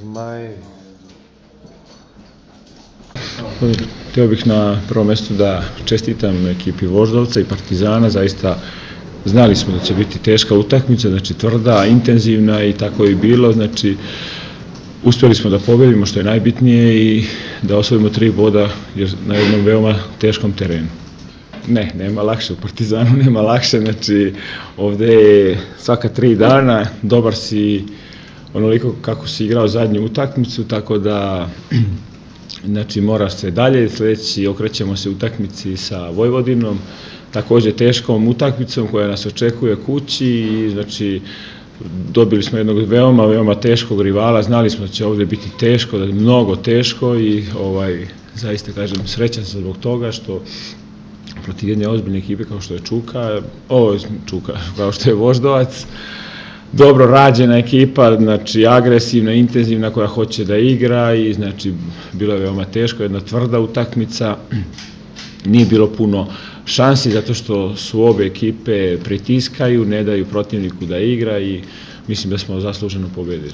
Zmajevi. Htio bih na prvom mjestu da čestitam ekipi Voždovca i Partizana, zaista znali smo da će biti teška utakmica, znači tvrda, intenzivna i tako je bilo, znači uspjeli smo da pobedimo što je najbitnije i da osvojimo tri boda jer na jednom veoma teškom terenu. Ne, nema lakše, u Partizanu nema lakše, znači ovde je svaka tri dana, dobar si onoliko kako si igrao zadnju utakmicu, tako da znači mora se dalje, sledeći okrećemo se utakmici sa Vojvodinom, takođe teškom utakmicom koja nas očekuje kući i znači dobili smo jednog veoma, veoma teškog rivala, znali smo da će ovde biti teško, da je mnogo teško i ovaj, zaista kažem srećan sam zbog toga što protiv jedne ozbiljne ekipe kao što je Čuka, je Čuka, kao što je Voždovac, dobro rađena ekipa, znači agresivna, intenzivna koja hoće da igra i znači bilo je veoma teško, jedna tvrda utakmica, nije bilo puno šansi zato što su obe ekipe pritiskaju, ne daju protivniku da igra i mislim da smo zasluženo pobedili.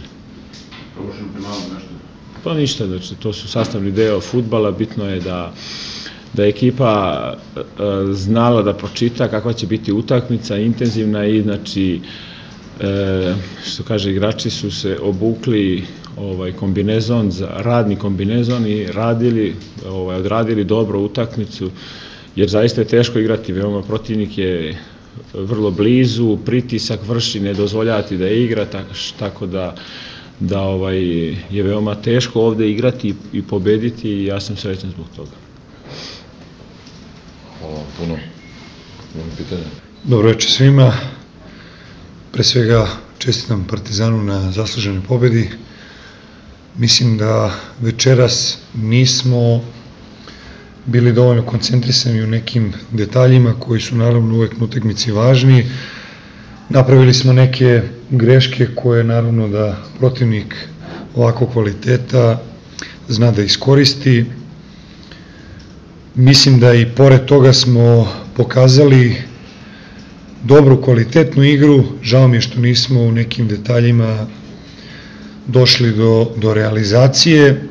Nešto? Pa ništa, znači to su sastavni deo futbala, bitno je da da je ekipa e, znala da pročita kakva će biti utakmica, intenzivna i znači e, što kaže igrači su se obukli ovaj kombinezon za radni kombinezon i radili ovaj odradili dobro utakmicu jer zaista je teško igrati veoma protivnik je vrlo blizu pritisak vrši ne dozvoljavati da igra tako da da ovaj je veoma teško ovde igrati i pobediti i ja sam srećan zbog toga. Hvala vam puno. Imam pitanja. Dobro večer svima. Pre svega čestitam Partizanu na zasluženoj pobedi. Mislim da večeras nismo bili dovoljno koncentrisani u nekim detaljima koji su naravno uvek na utekmici važni. Napravili smo neke greške koje naravno da protivnik ovako kvaliteta zna da iskoristi. Mislim da i pored toga smo pokazali dobru, kvalitetnu igru, žao mi je što nismo u nekim detaljima došli do, do realizacije,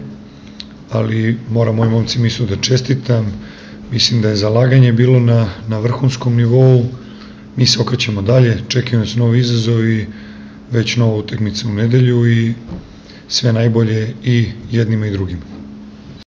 ali moram mojim momcima isto da čestitam, mislim da je zalaganje bilo na, na vrhunskom nivou, mi se okrećemo dalje, čekaju nas novi izazov i već nova utakmica u nedelju i sve najbolje i jednima i drugima.